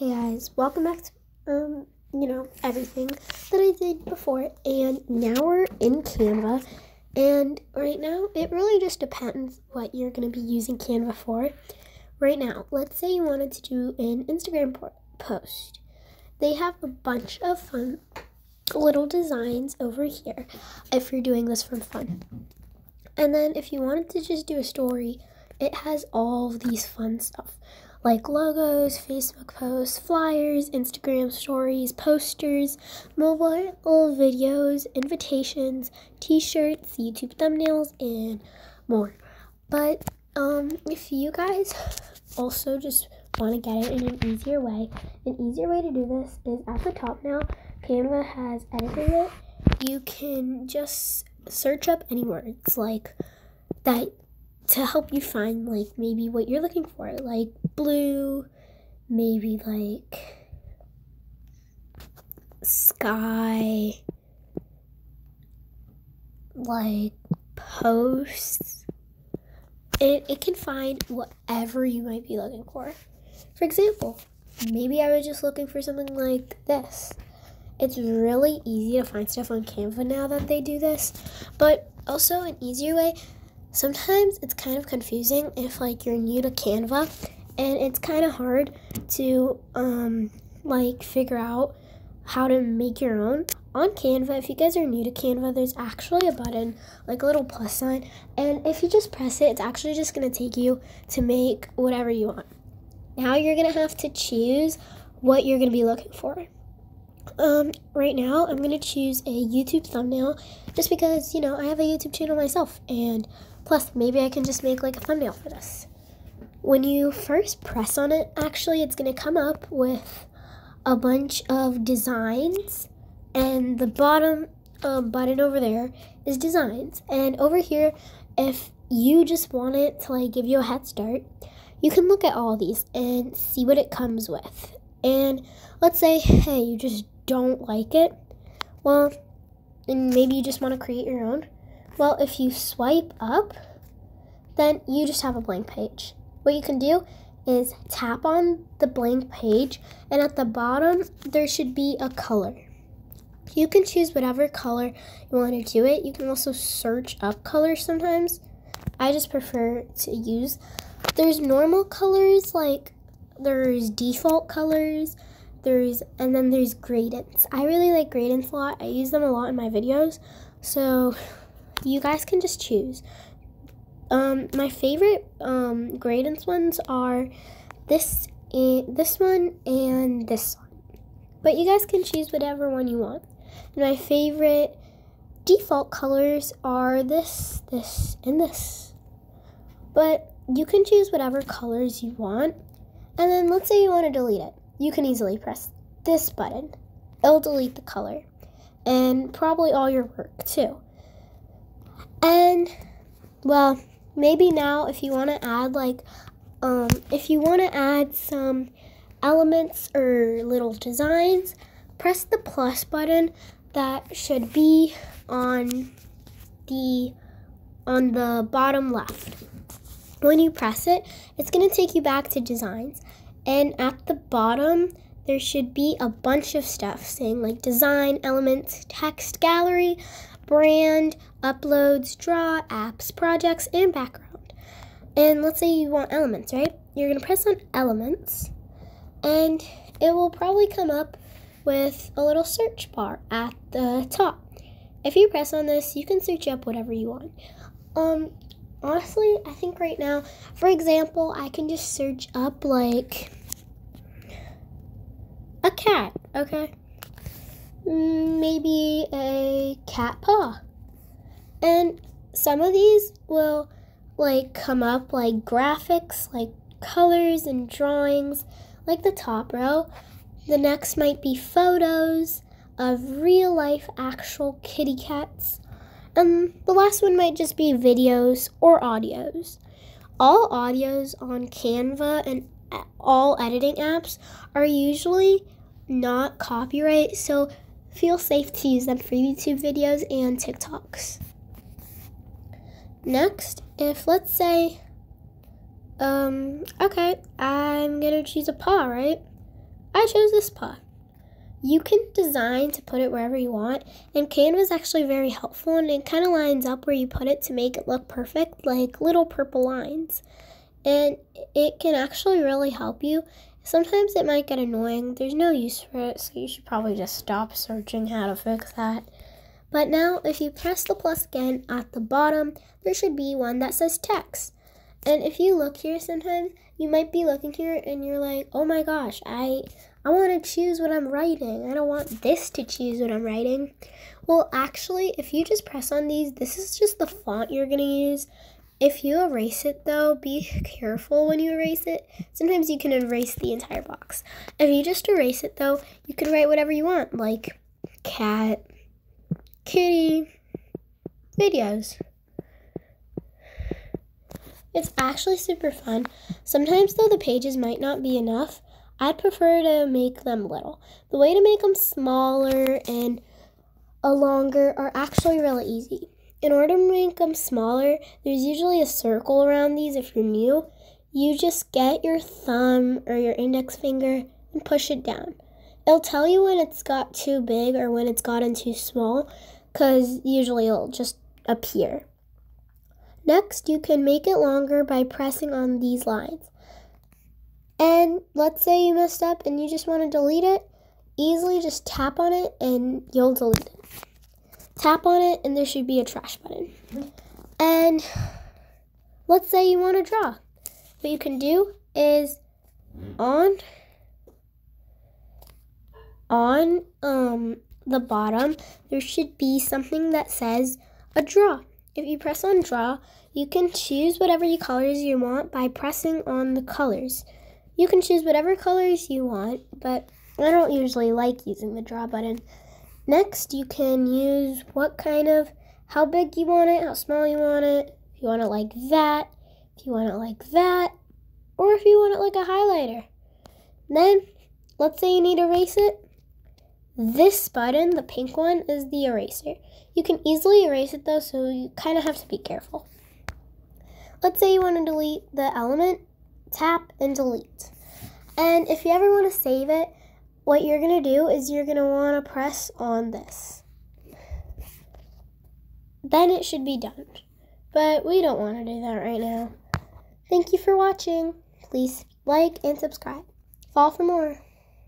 Hey guys, welcome back to, um, you know, everything that I did before. And now we're in Canva. And right now, it really just depends what you're going to be using Canva for. Right now, let's say you wanted to do an Instagram post. They have a bunch of fun little designs over here if you're doing this for fun. And then if you wanted to just do a story, it has all these fun stuff like logos, Facebook posts, flyers, Instagram stories, posters, mobile videos, invitations, t-shirts, YouTube thumbnails, and more. But um, if you guys also just want to get it in an easier way, an easier way to do this is at the top now, Canva has edited it. You can just search up any words like that to help you find like maybe what you're looking for, like blue, maybe like sky, like posts. It, it can find whatever you might be looking for. For example, maybe I was just looking for something like this. It's really easy to find stuff on Canva now that they do this, but also an easier way sometimes it's kind of confusing if like you're new to Canva and it's kind of hard to um like figure out how to make your own. On Canva, if you guys are new to Canva, there's actually a button, like a little plus sign, and if you just press it, it's actually just going to take you to make whatever you want. Now you're going to have to choose what you're going to be looking for. Um, right now, I'm going to choose a YouTube thumbnail just because, you know, I have a YouTube channel myself, and Plus, maybe I can just make like a thumbnail for this. When you first press on it, actually, it's to come up with a bunch of designs, and the bottom uh, button over there is designs. And over here, if you just want it to like give you a head start, you can look at all these and see what it comes with. And let's say, hey, you just don't like it. Well, and maybe you just want to create your own. Well, if you swipe up, then you just have a blank page. What you can do is tap on the blank page, and at the bottom, there should be a color. You can choose whatever color you want to do it. You can also search up colors sometimes. I just prefer to use. There's normal colors, like there's default colors, there's and then there's gradients. I really like gradients a lot. I use them a lot in my videos. So you guys can just choose. Um, my favorite um, Gradients ones are this, and, this one and this one. But you guys can choose whatever one you want. And my favorite default colors are this, this, and this. But you can choose whatever colors you want. And then let's say you want to delete it. You can easily press this button. It'll delete the color. And probably all your work too. And well, maybe now if you want to add like um if you want to add some elements or little designs, press the plus button that should be on the on the bottom left. When you press it, it's going to take you back to designs. And at the bottom, there should be a bunch of stuff saying like design, elements, text gallery, brand, uploads, draw, apps, projects, and background. And let's say you want elements, right? You're going to press on elements, and it will probably come up with a little search bar at the top. If you press on this, you can search up whatever you want. Um, honestly, I think right now, for example, I can just search up like a cat, okay? Maybe a cat paw. And some of these will like come up like graphics, like colors and drawings, like the top row. The next might be photos of real life actual kitty cats. And the last one might just be videos or audios. All audios on Canva and all editing apps are usually not copyright, so feel safe to use them for YouTube videos and TikToks. Next, if let's say, um, okay, I'm gonna choose a paw, right? I chose this paw. You can design to put it wherever you want, and Canva is actually very helpful and it kind of lines up where you put it to make it look perfect, like little purple lines. And it can actually really help you. Sometimes it might get annoying, there's no use for it, so you should probably just stop searching how to fix that. But now, if you press the plus again at the bottom, there should be one that says text. And if you look here sometimes, you might be looking here and you're like, oh my gosh, I I want to choose what I'm writing. I don't want this to choose what I'm writing. Well, actually, if you just press on these, this is just the font you're going to use. If you erase it though, be careful when you erase it. Sometimes you can erase the entire box. If you just erase it though, you can write whatever you want, like cat, kitty, videos. It's actually super fun. Sometimes though the pages might not be enough, I'd prefer to make them little. The way to make them smaller and a longer are actually really easy. In order to make them smaller, there's usually a circle around these if you're new. You just get your thumb or your index finger and push it down. It'll tell you when it's got too big or when it's gotten too small because usually it'll just appear. Next, you can make it longer by pressing on these lines. And let's say you messed up and you just want to delete it, easily just tap on it and you'll delete it. Tap on it and there should be a trash button. And let's say you want to draw. What you can do is on on um the bottom there should be something that says a draw. If you press on draw, you can choose whatever colors you want by pressing on the colors. You can choose whatever colors you want, but I don't usually like using the draw button. Next, you can use what kind of, how big you want it, how small you want it, if you want it like that, if you want it like that, or if you want it like a highlighter. Then, let's say you need to erase it. This button, the pink one, is the eraser. You can easily erase it though, so you kind of have to be careful. Let's say you want to delete the element, tap and delete. And if you ever want to save it, what you're going to do is you're going to want to press on this. Then it should be done. But we don't want to do that right now. Thank you for watching. Please like and subscribe. Fall for more.